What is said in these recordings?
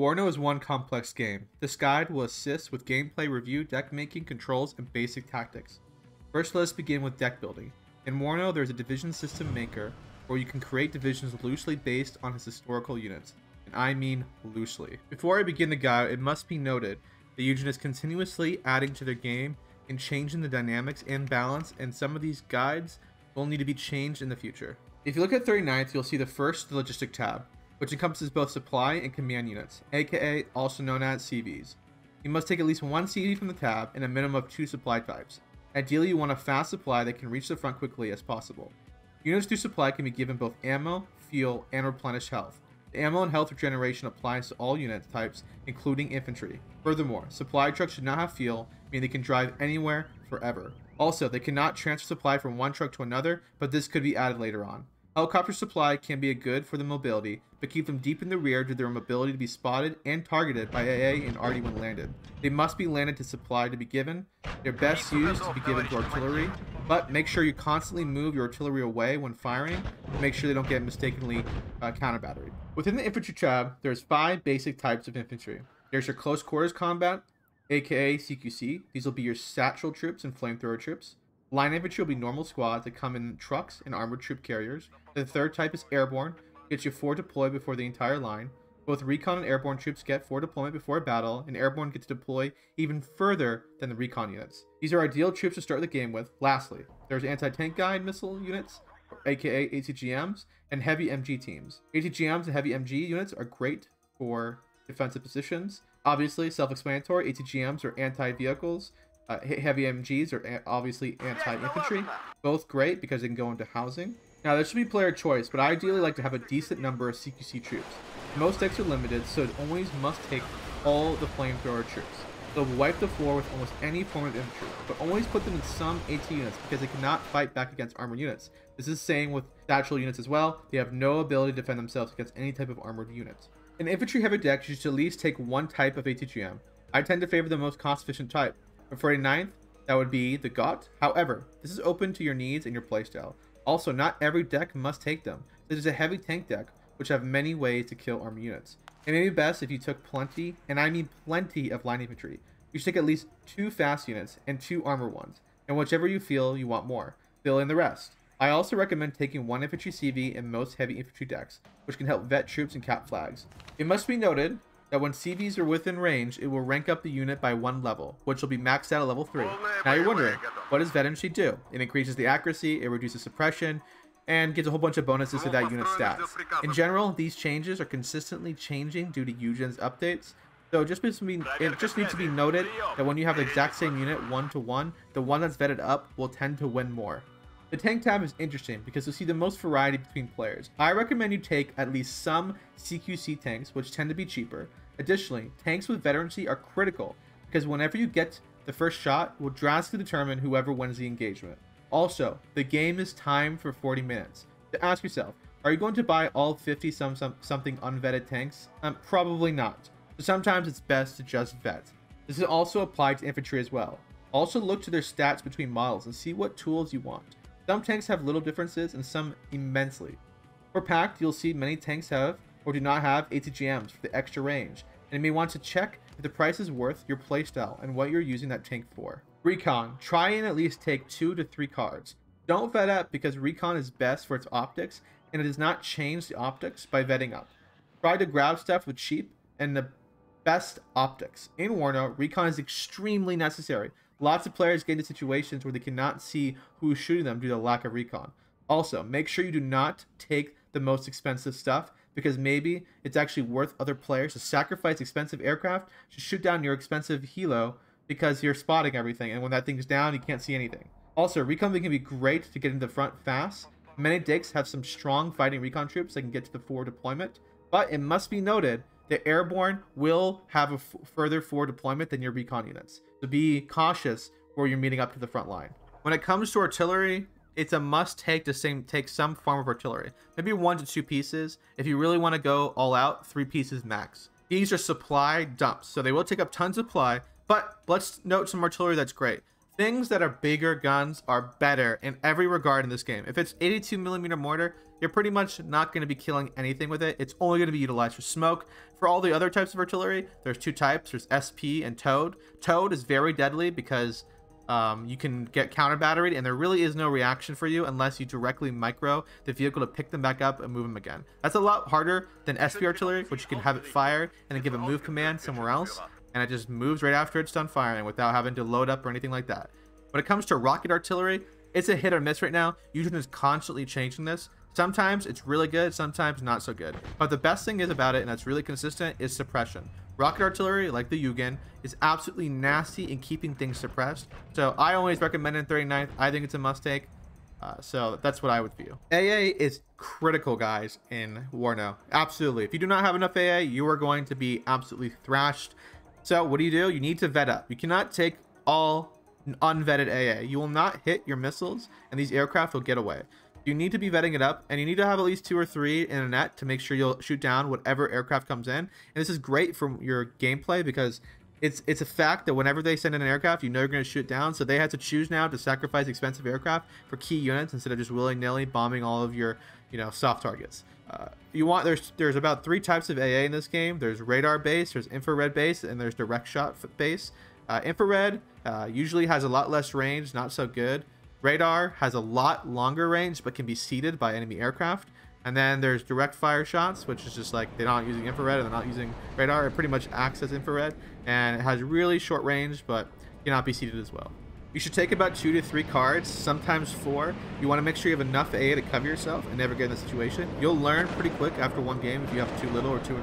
Warno is one complex game. This guide will assist with gameplay review, deck making, controls, and basic tactics. First, let's begin with deck building. In Warno, there's a division system maker where you can create divisions loosely based on his historical units. And I mean loosely. Before I begin the guide, it must be noted that Eugen is continuously adding to their game and changing the dynamics and balance, and some of these guides will need to be changed in the future. If you look at 39th, you'll see the first logistic tab, which encompasses both supply and command units, aka also known as CVs. You must take at least one CV from the tab and a minimum of two supply types. Ideally, you want a fast supply that can reach the front quickly as possible. Units through supply can be given both ammo, fuel, and replenish health. The ammo and health regeneration applies to all unit types, including infantry. Furthermore, supply trucks should not have fuel, meaning they can drive anywhere forever. Also, they cannot transfer supply from one truck to another, but this could be added later on. Helicopter supply can be a good for the mobility, but keep them deep in the rear due to their mobility to be spotted and targeted by AA and arty when landed. They must be landed to supply to be given. They're best used to be given to artillery, but make sure you constantly move your artillery away when firing to make sure they don't get mistakenly uh, counter battery. Within the infantry tab, there's five basic types of infantry. There's your close quarters combat, aka CQC. These will be your satchel troops and flamethrower troops. Line infantry will be normal squads that come in trucks and armored troop carriers. The third type is airborne, gets you 4 deploy before the entire line. Both recon and airborne troops get 4 deployment before a battle, and airborne get to deploy even further than the recon units. These are ideal troops to start the game with. Lastly, there's anti-tank guide missile units, aka ATGMs, and heavy MG teams. ATGMs and heavy MG units are great for defensive positions. Obviously, self-explanatory, ATGMs are anti-vehicles, uh, heavy MGs are obviously anti-infantry. Both great because they can go into housing. Now, this should be player choice, but I ideally like to have a decent number of CQC troops. Most decks are limited, so it always must take all the flamethrower troops. They'll wipe the floor with almost any form of infantry, but always put them in some AT units because they cannot fight back against armored units. This is the same with satchel units as well. They have no ability to defend themselves against any type of armored unit. In infantry heavy decks, you should at least take one type of ATGM. I tend to favor the most cost efficient type, 49th, that would be the Got. However, this is open to your needs and your playstyle. Also, not every deck must take them. This is a heavy tank deck, which have many ways to kill army units. It may be best if you took plenty, and I mean plenty of line infantry. You should take at least two fast units and two armor ones, and whichever you feel you want more. Fill in the rest. I also recommend taking one infantry CV in most heavy infantry decks, which can help vet troops and cap flags. It must be noted that when CVs are within range, it will rank up the unit by one level, which will be maxed out at level 3. Now you're wondering, what does Veterancy do? It increases the accuracy, it reduces suppression, and gives a whole bunch of bonuses to that unit's stats. In general, these changes are consistently changing due to Eugen's updates, so just be, it just needs to be noted that when you have the exact same unit one-to-one, -one, the one that's vetted up will tend to win more. The tank tab is interesting because you'll see the most variety between players. I recommend you take at least some CQC tanks, which tend to be cheaper, Additionally, tanks with veterancy are critical because whenever you get the first shot will drastically determine whoever wins the engagement. Also, the game is timed for 40 minutes. To ask yourself, are you going to buy all 50 some, some something unvetted tanks? Um, probably not. So sometimes it's best to just vet. This is also applied to infantry as well. Also look to their stats between models and see what tools you want. Some tanks have little differences and some immensely. For Pact, you'll see many tanks have or do not have ATGMs for the extra range, and you may want to check if the price is worth your playstyle and what you're using that tank for. Recon. Try and at least take two to three cards. Don't vet up because Recon is best for its optics and it does not change the optics by vetting up. Try to grab stuff with cheap and the best optics. In Warno, Recon is extremely necessary. Lots of players get into situations where they cannot see who is shooting them due to lack of Recon. Also, make sure you do not take the most expensive stuff because maybe it's actually worth other players to sacrifice expensive aircraft to shoot down your expensive helo because you're spotting everything, and when that thing's down, you can't see anything. Also, recon can be great to get into the front fast. Many decks have some strong fighting recon troops that can get to the forward deployment, but it must be noted that airborne will have a further forward deployment than your recon units. So be cautious where you're meeting up to the front line. When it comes to artillery, it's a must take to same, take some form of artillery. Maybe one to two pieces. If you really want to go all out, three pieces max. These are supply dumps, so they will take up tons of supply, but let's note some artillery that's great. things that are bigger guns are better in every regard in this game. If it's 82 millimeter mortar, you're pretty much not going to be killing anything with it. It's only going to be utilized for smoke. For all the other types of artillery, there's two types. There's SP and Towed. Towed is very deadly because um, you can get counter batteried and there really is no reaction for you unless you directly micro the vehicle to pick them back up and move them again. That's a lot harder than SP artillery, which you can have it fire and then give a move command somewhere else and it just moves right after it's done firing without having to load up or anything like that. When it comes to rocket artillery, it's a hit or miss right now. Eugen is constantly changing this. Sometimes it's really good, sometimes not so good. But the best thing is about it, and that's really consistent, is suppression. Rocket artillery, like the Yugen, is absolutely nasty in keeping things suppressed. So I always recommend in 39th. I think it's a must take. Uh, so that's what I would view. AA is critical, guys, in Warno. Absolutely. If you do not have enough AA, you are going to be absolutely thrashed. So what do you do? You need to vet up. You cannot take all unvetted AA. You will not hit your missiles, and these aircraft will get away. You need to be vetting it up, and you need to have at least two or three in a net to make sure you'll shoot down whatever aircraft comes in. And this is great for your gameplay because it's it's a fact that whenever they send in an aircraft, you know you're going to shoot down. So they had to choose now to sacrifice expensive aircraft for key units instead of just willy-nilly bombing all of your you know soft targets. Uh, you want there's there's about three types of AA in this game. There's radar base, there's infrared base, and there's direct shot base. Uh, infrared uh, usually has a lot less range, not so good. Radar has a lot longer range, but can be seeded by enemy aircraft. And then there's direct fire shots, which is just like they're not using infrared and they're not using radar. It pretty much acts as infrared, and it has really short range, but cannot be seeded as well. You should take about two to three cards, sometimes four. You want to make sure you have enough A to cover yourself and never get in the situation. You'll learn pretty quick after one game if you have too little or too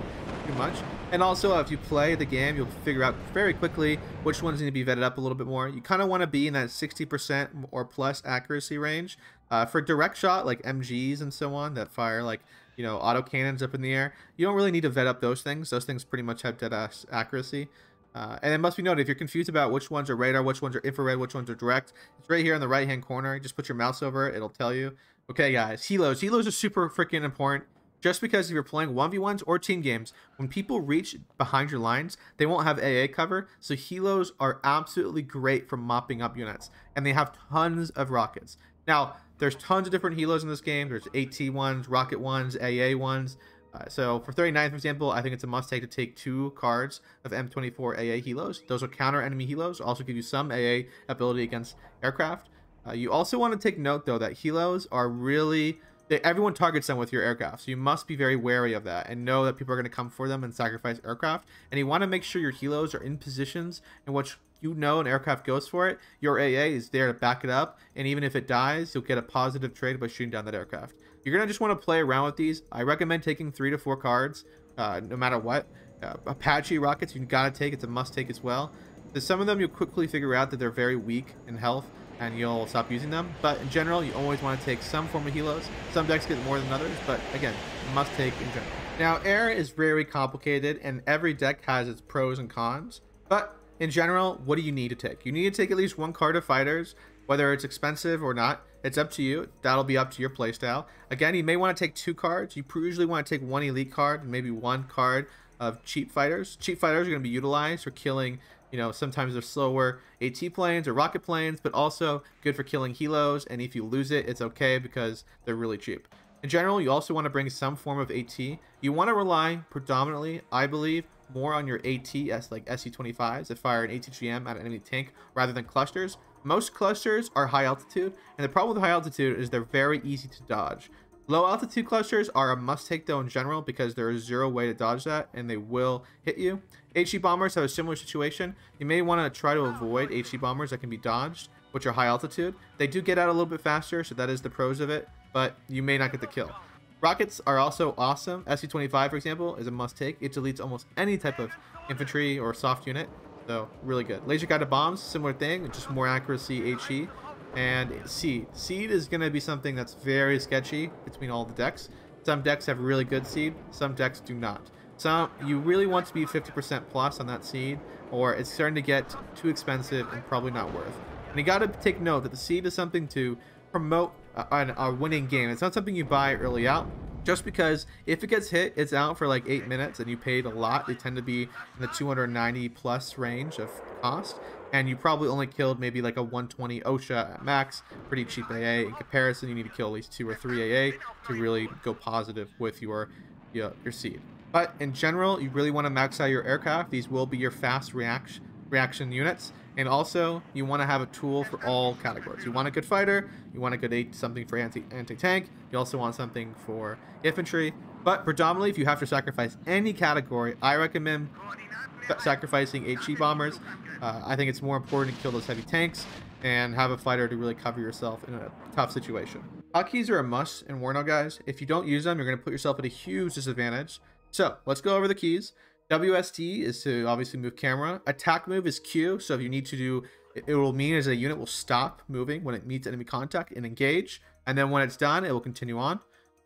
too much. And also, if you play the game, you'll figure out very quickly which ones need to be vetted up a little bit more. You kind of want to be in that 60% or plus accuracy range. Uh, for direct shot, like MGs and so on, that fire like, you know, auto cannons up in the air, you don't really need to vet up those things. Those things pretty much have dead ass accuracy. Uh, and it must be noted, if you're confused about which ones are radar, which ones are infrared, which ones are direct, it's right here in the right-hand corner. Just put your mouse over it. It'll tell you. Okay, guys, helos. Helos are super freaking important. Just because if you're playing 1v1s or team games, when people reach behind your lines, they won't have AA cover. So helos are absolutely great for mopping up units. And they have tons of rockets. Now, there's tons of different helos in this game. There's AT ones, rocket ones, AA ones. Uh, so for 39, for example, I think it's a must take to take two cards of M24 AA helos. Those will counter enemy helos, also give you some AA ability against aircraft. Uh, you also want to take note, though, that helos are really they, everyone targets them with your aircraft, so you must be very wary of that and know that people are going to come for them and sacrifice aircraft. And you want to make sure your helos are in positions in which you know an aircraft goes for it. Your AA is there to back it up, and even if it dies, you'll get a positive trade by shooting down that aircraft. You're going to just want to play around with these. I recommend taking three to four cards, uh, no matter what. Uh, Apache rockets, you got to take. It's a must take as well. Some of them you'll quickly figure out that they're very weak in health and you'll stop using them. But in general, you always want to take some form of helos. Some decks get more than others, but again, must take in general. Now, air is very complicated, and every deck has its pros and cons. But in general, what do you need to take? You need to take at least one card of fighters, whether it's expensive or not. It's up to you. That'll be up to your playstyle. Again, you may want to take two cards. You usually want to take one elite card and maybe one card of cheap fighters. Cheap fighters are going to be utilized for killing you know, sometimes they're slower AT planes or rocket planes, but also good for killing helos. And if you lose it, it's okay because they're really cheap. In general, you also want to bring some form of AT. You want to rely predominantly, I believe, more on your AT as like SC-25s that fire an ATGM at an enemy tank rather than clusters. Most clusters are high altitude, and the problem with high altitude is they're very easy to dodge. Low altitude clusters are a must take though in general because there is zero way to dodge that and they will hit you. HE bombers have a similar situation. You may want to try to avoid HE bombers that can be dodged, which are high altitude. They do get out a little bit faster, so that is the pros of it, but you may not get the kill. Rockets are also awesome. SC-25, for example, is a must take. It deletes almost any type of infantry or soft unit, so really good. Laser guided bombs, similar thing, just more accuracy HE and SEAD. SEAD is going to be something that's very sketchy between all the decks. Some decks have really good SEAD, some decks do not. So you really want to be 50% plus on that SEAD, or it's starting to get too expensive and probably not worth. And you got to take note that the SEAD is something to promote a, a winning game. It's not something you buy early out just because if it gets hit, it's out for like eight minutes and you paid a lot. They tend to be in the 290 plus range of cost. And you probably only killed maybe like a 120 OSA at max, pretty cheap AA. In comparison, you need to kill at least two or three AA to really go positive with your your, your SEAD. But in general, you really want to max out your aircraft. These will be your fast reaction reaction units. And also, you want to have a tool for all categories. You want a good fighter, you want a good eight, something for anti anti tank. You also want something for infantry. But predominantly, if you have to sacrifice any category, I recommend sacrificing HE bombers. Uh, I think it's more important to kill those heavy tanks and have a fighter to really cover yourself in a tough situation. Hotkeys are a must in Warno, guys. If you don't use them, you're going to put yourself at a huge disadvantage. So let's go over the keys. WST is to obviously move camera. Attack move is Q, so if you need to do, it will mean as a unit will stop moving when it meets enemy contact and engage. And then when it's done, it will continue on.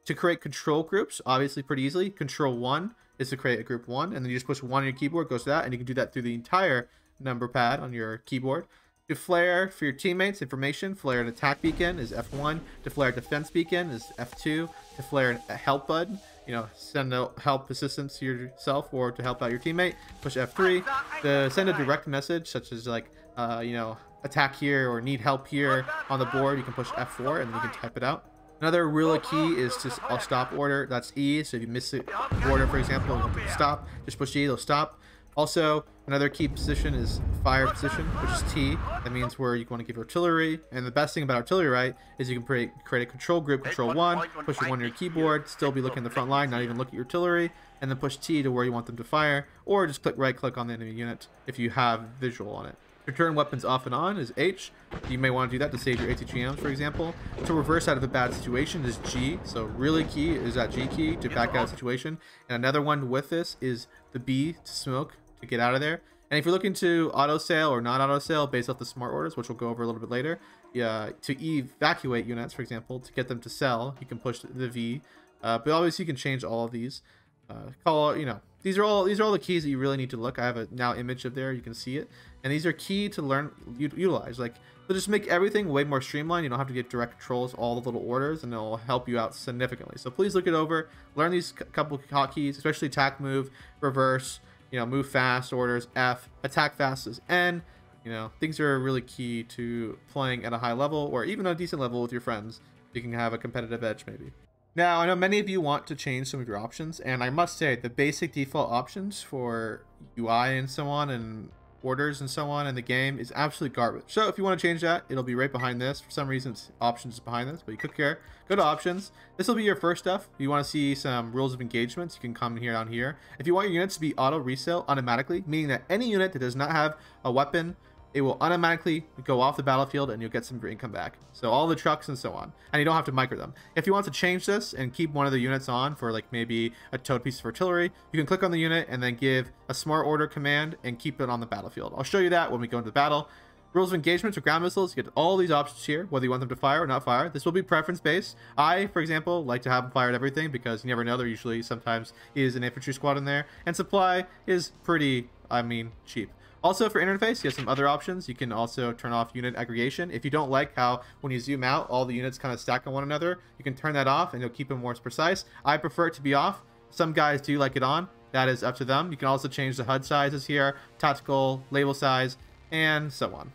To create control groups, obviously pretty easily. Control 1 is to create a group 1, and then you just push 1 on your keyboard, goes to that, and you can do that through the entire number pad on your keyboard. To flare for your teammates information, flare an attack beacon is F1. To flare a defense beacon is F2. To flare a help button, you know, send a help assistance to yourself or to help out your teammate, push F3. To send a direct message, such as like, uh, you know, attack here or need help here on the board, you can push F4 and then you can type it out. Another really key is to a stop order. That's E. So if you miss the order, for example, stop, just push E, it'll stop. Also, another key position is fire position, which is T. That means where you want to give artillery. And the best thing about artillery, right, is you can create, create a control group, control one, push one on your keyboard, still be looking at the front line, not even look at your artillery, and then push T to where you want them to fire, or just click right click on the enemy unit if you have visual on it. To turn weapons off and on is H. You may want to do that to save your ATGMs, for example. To reverse out of a bad situation is G. So really key is that G key to back out of situation. And another one with this is the B to smoke to get out of there. And if you're looking to auto sale or not auto sale based off the smart orders, which we'll go over a little bit later, yeah, to evacuate units, for example, to get them to sell, you can push the V. Uh, but obviously, you can change all of these. Uh, call you know these are all these are all the keys that you really need to look. I have a now image of there, you can see it, and these are key to learn utilize. Like they'll just make everything way more streamlined. You don't have to get direct controls, all the little orders, and it'll help you out significantly. So please look it over, learn these couple hotkeys, especially attack move, reverse, you know, move fast orders F, attack fast is N. You know, things are really key to playing at a high level or even a decent level with your friends. You can have a competitive edge maybe. Now, I know many of you want to change some of your options, and I must say the basic default options for UI and so on and orders and so on in the game is absolutely garbage. So if you want to change that, it'll be right behind this. For some reason, options behind this, but you click here, go to options. This will be your first stuff. If you want to see some rules of engagements, you can come here down here. If you want your units to be auto resale automatically, meaning that any unit that does not have a weapon it will automatically go off the battlefield and you'll get some green come back. So all the trucks and so on. And you don't have to micro them. If you want to change this and keep one of the units on for like maybe a towed piece of artillery, you can click on the unit and then give a smart order command and keep it on the battlefield. I'll show you that when we go into the battle. Rules of engagement with ground missiles, you get all these options here, whether you want them to fire or not fire. This will be preference based. I, for example, like to have them fire at everything because you never know. There usually sometimes is an infantry squad in there. And supply is pretty, I mean, cheap. Also for interface, you have some other options. You can also turn off unit aggregation. If you don't like how when you zoom out, all the units kind of stack on one another, you can turn that off and you'll keep it more precise. I prefer it to be off. Some guys do like it on. That is up to them. You can also change the HUD sizes here, tactical, label size, and so on.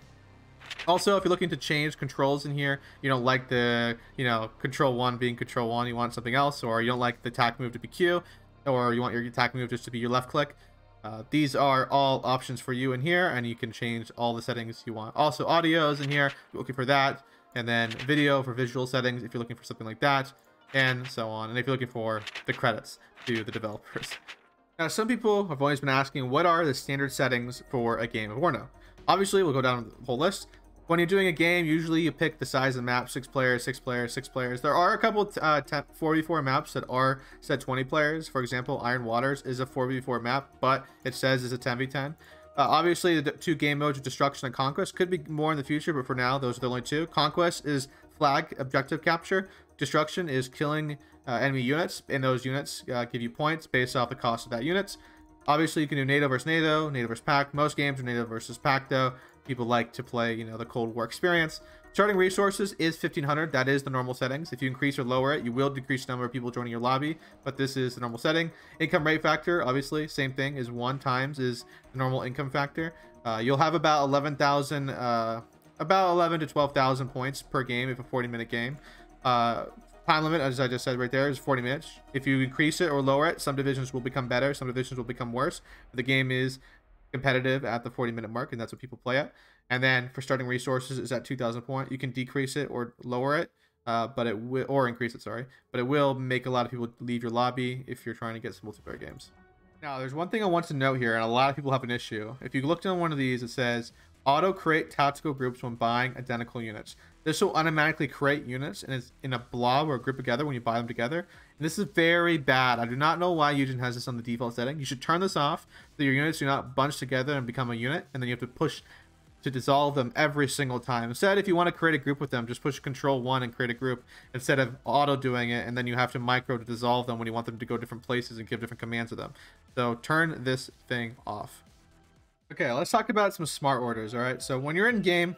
Also, if you're looking to change controls in here, you don't like the, you know, control 1 being control 1, you want something else, or you don't like the attack move to be Q, or you want your attack move just to be your left click, uh, these are all options for you in here, and you can change all the settings you want. Also, audio is in here, you're looking for that, and then video for visual settings if you're looking for something like that, and so on. And if you're looking for the credits to the developers. Now, some people have always been asking, what are the standard settings for a game of Warno? Obviously, we'll go down the whole list. When you're doing a game, usually you pick the size of the map, six players, six players, six players. There are a couple uh, 4v4 maps that are set 20 players. For example, Iron Waters is a 4v4 map, but it says it's a 10v10. Uh, obviously, the two game modes of Destruction and Conquest could be more in the future, but for now, those are the only two. Conquest is flag objective capture. Destruction is killing uh, enemy units, and those units uh, give you points based off the cost of that units. Obviously, you can do NATO versus NATO, NATO versus Pact. Most games are NATO versus Pact, though people like to play, you know, the Cold War experience. Starting resources is 1500. That is the normal settings. If you increase or lower it, you will decrease the number of people joining your lobby, but this is the normal setting. Income rate factor, obviously, same thing, is one times is the normal income factor. Uh, you'll have about 11,000, uh, about 11 to 12,000 points per game if a 40 minute game. Uh, time limit, as I just said right there, is 40 minutes. If you increase it or lower it, some divisions will become better, some divisions will become worse. The game is competitive at the 40 minute mark, and that's what people play at. And then for starting resources is at 2,000 point. You can decrease it or lower it, uh, but it will or increase it. Sorry, but it will make a lot of people leave your lobby if you're trying to get some multiplayer games. Now, there's one thing I want to note here, and a lot of people have an issue. If you looked on one of these, it says auto create tactical groups when buying identical units. This will automatically create units and it's in a blob or a group together when you buy them together. And this is very bad. I do not know why Eugen has this on the default setting. You should turn this off so your units do not bunch together and become a unit, and then you have to push to dissolve them every single time. Instead, if you want to create a group with them, just push Control 1 and create a group instead of auto doing it, and then you have to micro to dissolve them when you want them to go different places and give different commands to them. So turn this thing off. Okay, let's talk about some smart orders, alright? So when you're in game,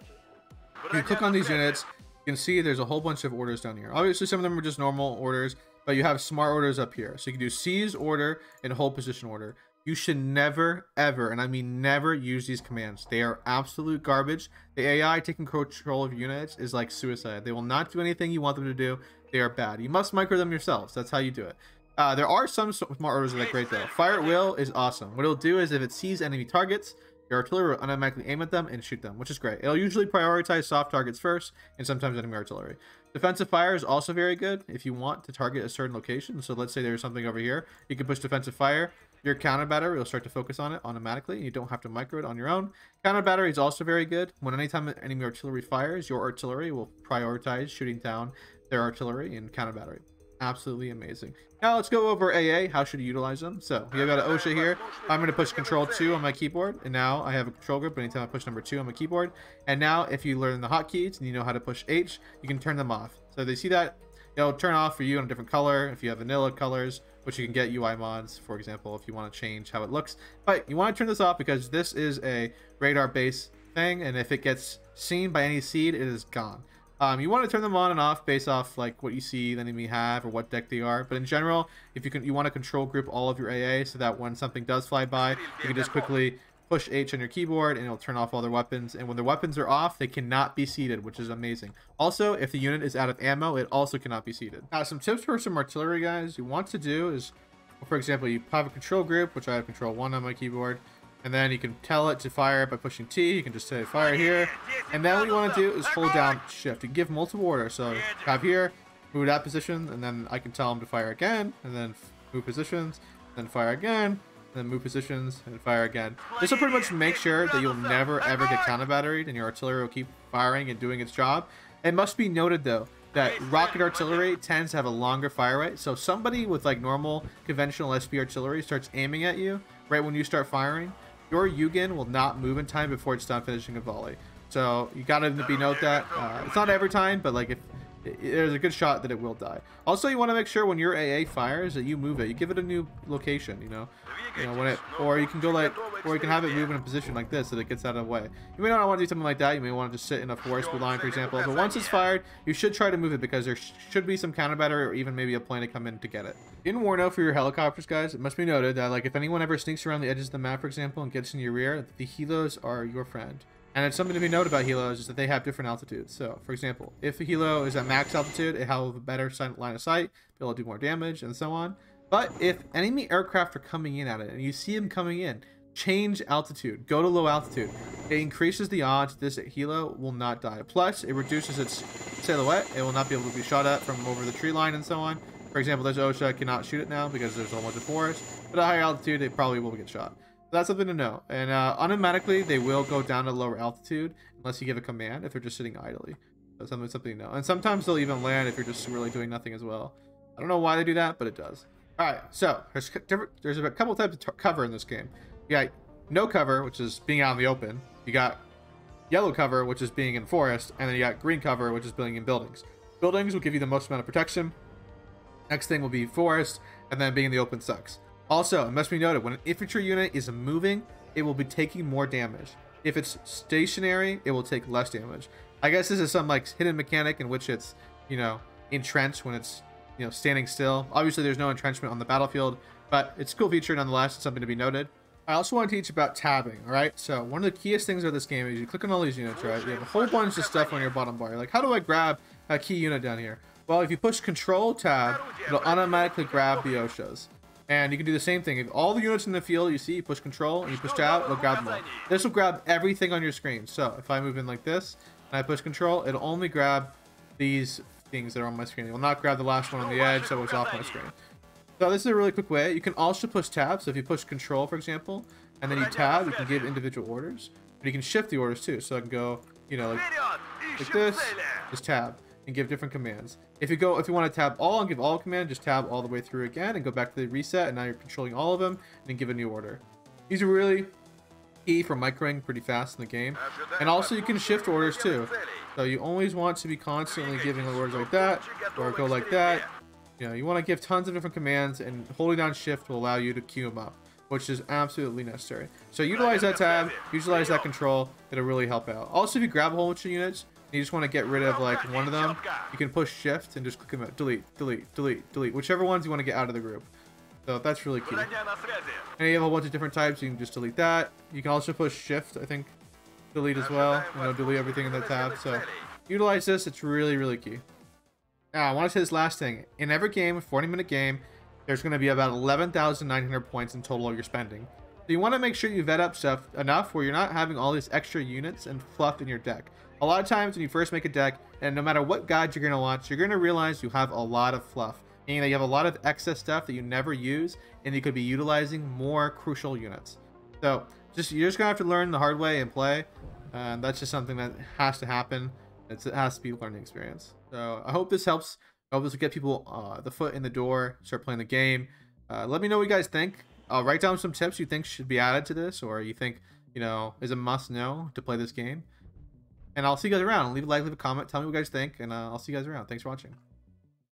you click on these units, you can see there's a whole bunch of orders down here. Obviously, some of them are just normal orders, but you have smart orders up here. So you can do seize order and hold position order. You should never, ever, and I mean never, use these commands. They are absolute garbage. The AI taking control of units is like suicide. They will not do anything you want them to do. They are bad. You must micro them yourselves. That's how you do it. Uh, there are some smart orders that are great though. Fire at will is awesome. What it'll do is if it sees enemy targets, your artillery will automatically aim at them and shoot them, which is great. It'll usually prioritize soft targets first, and sometimes enemy artillery. Defensive fire is also very good if you want to target a certain location. So let's say there's something over here. You can push defensive fire. Your counter battery will start to focus on it automatically. and You don't have to micro it on your own. Counter battery is also very good. When anytime enemy artillery fires, your artillery will prioritize shooting down their artillery and counter battery. Absolutely amazing. Now let's go over AA. How should you utilize them? So we have got an OSA here. I'm going to push Control 2 on my keyboard, and now I have a control group anytime I push number 2 on my keyboard. And now if you learn the hotkeys and you know how to push H, you can turn them off. So they see that it'll turn off for you on a different color if you have vanilla colors which you can get UI mods, for example, if you want to change how it looks. But you want to turn this off because this is a radar-based thing, and if it gets seen by any SEAD, it is gone. Um, you want to turn them on and off based off like what you see the enemy have or what deck they are. But in general, if you can, you want to control group all of your AA so that when something does fly by, you can just quickly push H on your keyboard and it'll turn off all their weapons. And when their weapons are off, they cannot be seated, which is amazing. Also, if the unit is out of ammo, it also cannot be seated. Now, some tips for some artillery guys you want to do is, for example, you have a control group, which I have control 1 on my keyboard. And then you can tell it to fire by pushing T. You can just say fire here. And then what you want to do is hold down shift. You give multiple orders. So have here, move that position, and then I can tell them to fire again, and then move positions, then fire again, then move positions and fire again. This will pretty much make sure that you'll never ever get counter batteried and your artillery will keep firing and doing its job. It must be noted though that rocket artillery tends to have a longer fire rate. So somebody with like normal conventional SP artillery starts aiming at you right when you start firing, your Eugen will not move in time before it's done finishing a volley. So you gotta be note that. Uh, it's not every time, but like if there's a good shot that it will die. Also, you want to make sure when your AA fires that you move it. You give it a new location, you know, you know when it, or you can go like, or you can have it move in a position like this so that it gets out of the way. You may not want to do something like that. You may want to just sit in a forest line, for example. But once it's fired, you should try to move it because there sh should be some counter battery or even maybe a plane to come in to get it. In Warno for your helicopters, guys, it must be noted that like if anyone ever sneaks around the edges of the map, for example, and gets in your rear, the helos are your friend. And it's something to be noted about helos is that they have different altitudes. So, for example, if a helo is at max altitude, it will have a better line of sight, be able to do more damage, and so on. But if enemy aircraft are coming in at it, and you see them coming in, change altitude. Go to low altitude. It increases the odds this helo will not die. Plus, it reduces its silhouette. It will not be able to be shot at from over the tree line and so on. For example, this OSA cannot shoot it now because there's a bunch of forest. But at higher altitude, it probably will get shot that's something to know. And uh, automatically, they will go down to lower altitude unless you give a command if they're just sitting idly. That's something, something to know. And sometimes they'll even land if you're just really doing nothing as well. I don't know why they do that, but it does. All right, so there's there's a couple types of cover in this game. You got no cover, which is being out in the open. You got yellow cover, which is being in forest, and then you got green cover, which is being in buildings. Buildings will give you the most amount of protection. Next thing will be forest, and then being in the open sucks. Also, it must be noted, when an infantry unit is moving, it will be taking more damage. If it's stationary, it will take less damage. I guess this is some like hidden mechanic in which it's, you know, entrenched when it's, you know, standing still. Obviously, there's no entrenchment on the battlefield, but it's a cool feature nonetheless. It's something to be noted. I also want to teach about tabbing, all right? So one of the keyest things of this game is you click on all these units, right? You have a whole bunch of stuff on your bottom bar. You're like, how do I grab a key unit down here? Well, if you push Control Tab, it'll automatically grab the OSAs. And you can do the same thing. If all the units in the field you see, you push Control and you push Tab, it'll grab them all. This will grab everything on your screen. So if I move in like this and I push Control, it'll only grab these things that are on my screen. It will not grab the last one on the edge, so it's off my screen. So this is a really quick way. You can also push Tab. So if you push Control, for example, and then you tab, you can give individual orders. But you can shift the orders too. So I can go, you know, like, like this, just tab and give different commands. If you go, if you want to tab all and give all command, just tab all the way through again and go back to the reset. And now you're controlling all of them and then give a new order. These are really key for microing pretty fast in the game. And also you can shift orders too. So you always want to be constantly giving orders like that or go like that. You know, you want to give tons of different commands and holding down shift will allow you to queue them up which is absolutely necessary. So utilize that tab, utilize that control, it'll really help out. Also, if you grab a whole bunch of units, you just want to get rid of like one of them, you can push shift and just click them out. Delete, delete, delete, delete, whichever ones you want to get out of the group. So that's really key. And you have a bunch of different types, you can just delete that. You can also push shift, I think, delete as well. You know, delete everything in the tab. So utilize this, it's really, really key. Now, I want to say this last thing. In every game, 40 minute game, there's going to be about 11,900 points in total you're spending. So you want to make sure you vet up stuff enough where you're not having all these extra units and fluff in your deck. A lot of times when you first make a deck, and no matter what guide you're going to launch, you're going to realize you have a lot of fluff. Meaning that you have a lot of excess stuff that you never use, and you could be utilizing more crucial units. So just you're just going to have to learn the hard way and play. And that's just something that has to happen. It's, it has to be a learning experience. So I hope this helps I hope this will get people uh, the foot in the door, start playing the game. Uh, let me know what you guys think. I'll write down some tips you think should be added to this, or you think, you know, is a must know to play this game. And I'll see you guys around. Leave a like, leave a comment, tell me what you guys think, and uh, I'll see you guys around. Thanks for watching.